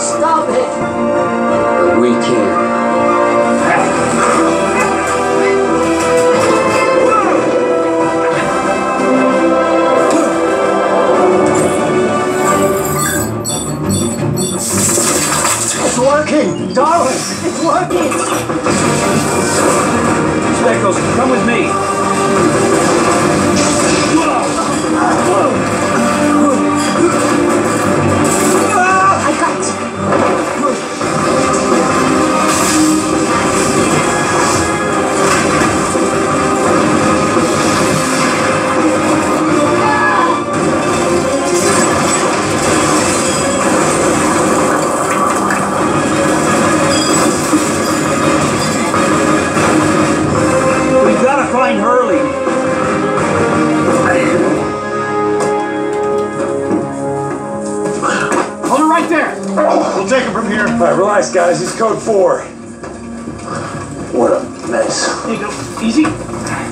stop it. But we can. It's working! Darwin, it's working! Speckles, come Flying Hurley. Hold it right there. We'll take him from here. All right, relax, guys. It's code four. What a mess. There you go. Easy.